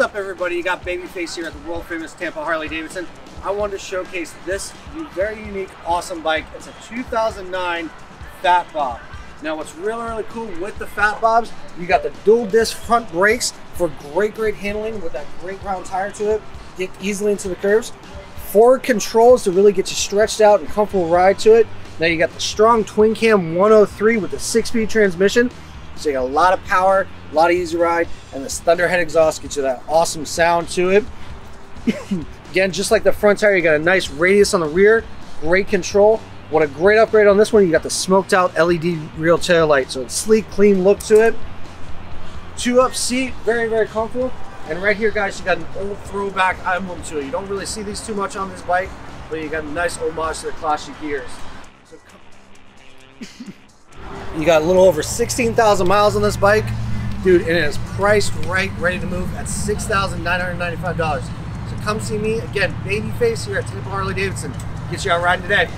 everybody? You got Babyface here at the world famous Tampa Harley Davidson. I wanted to showcase this very unique, awesome bike. It's a 2009 Fat Bob. Now what's really, really cool with the Fat Bobs, you got the dual disc front brakes for great, great handling with that great round tire to it. Get easily into the curves. Forward controls to really get you stretched out and comfortable ride to it. Now you got the strong twin cam 103 with the six speed transmission. So you got a lot of power, a lot of easy ride, and this Thunderheader exhaust gets you that awesome sound to it. Again, just like the front tire, you got a nice radius on the rear, great control. What a great upgrade on this one, you got the smoked out LED rear tail light. So it's sleek, clean look to it. Two up seat, very, very comfortable. And right here, guys, you got an old throwback emblem to it. You don't really see these too much on this bike, but you got a nice homage to the classic gears. So you got a little over 16,000 miles on this bike. Dude, and it is priced right, ready to move at $6,995. So come see me, again, Babyface here at Tampa Harley Davidson. Get you out riding today.